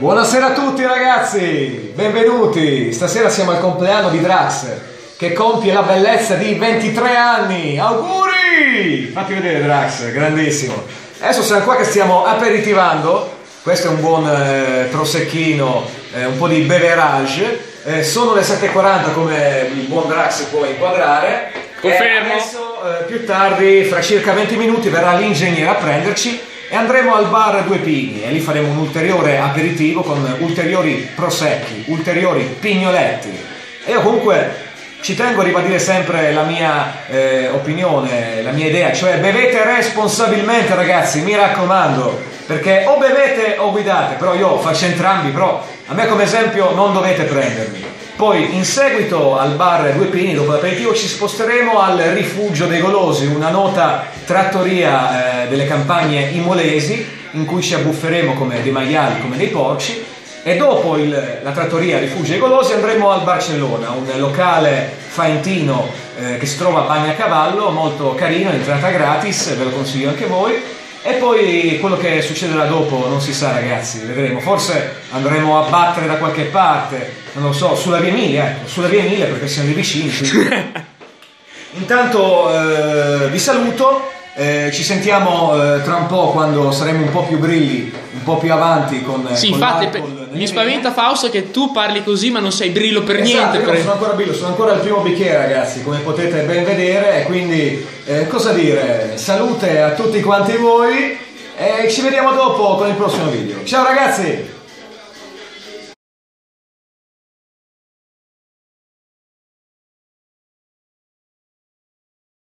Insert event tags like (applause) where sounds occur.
Buonasera a tutti ragazzi, benvenuti. Stasera siamo al compleanno di Drax che compie la bellezza di 23 anni. Auguri! Fatti vedere Drax, grandissimo. Adesso siamo qua che stiamo aperitivando. Questo è un buon eh, prosecchino, eh, un po' di beverage. Eh, sono le 7.40 come il buon Drax può inquadrare. Confermo. E adesso, eh, più tardi, fra circa 20 minuti, verrà l'ingegnere a prenderci e andremo al bar Due Pigni e lì faremo un ulteriore aperitivo con ulteriori prosecchi, ulteriori pignoletti. E io comunque ci tengo a ribadire sempre la mia eh, opinione, la mia idea, cioè bevete responsabilmente ragazzi, mi raccomando, perché o bevete o guidate, però io faccio entrambi, però a me come esempio non dovete prendermi. Poi in seguito al bar Due Pini, dopo l'aperitivo, ci sposteremo al Rifugio dei Golosi, una nota trattoria eh, delle campagne imolesi in cui ci abbufferemo come dei maiali, come dei porci. E dopo il, la trattoria Rifugio dei Golosi andremo al Barcellona, un locale faentino eh, che si trova a Bagnacavallo, molto carino, entrata gratis, ve lo consiglio anche voi. E poi quello che succederà dopo non si sa ragazzi, vedremo, forse andremo a battere da qualche parte, non lo so, sulla via Emilia, ecco, sulla via Emilia perché siamo lì vicini. quindi- (laughs) Intanto eh, vi saluto, eh, ci sentiamo eh, tra un po' quando saremo un po' più brilli, un po' più avanti con... Sì, con infatti l'alcol pe- nelle mi spaventa Fausto che tu parli così ma non sei brillo per Esatto, niente. io per- sono ancora brillo, sono ancora al primo bicchiere ragazzi, come potete ben vedere, e quindi eh, cosa dire, salute a tutti quanti voi e ci vediamo dopo con il prossimo video. Ciao ragazzi!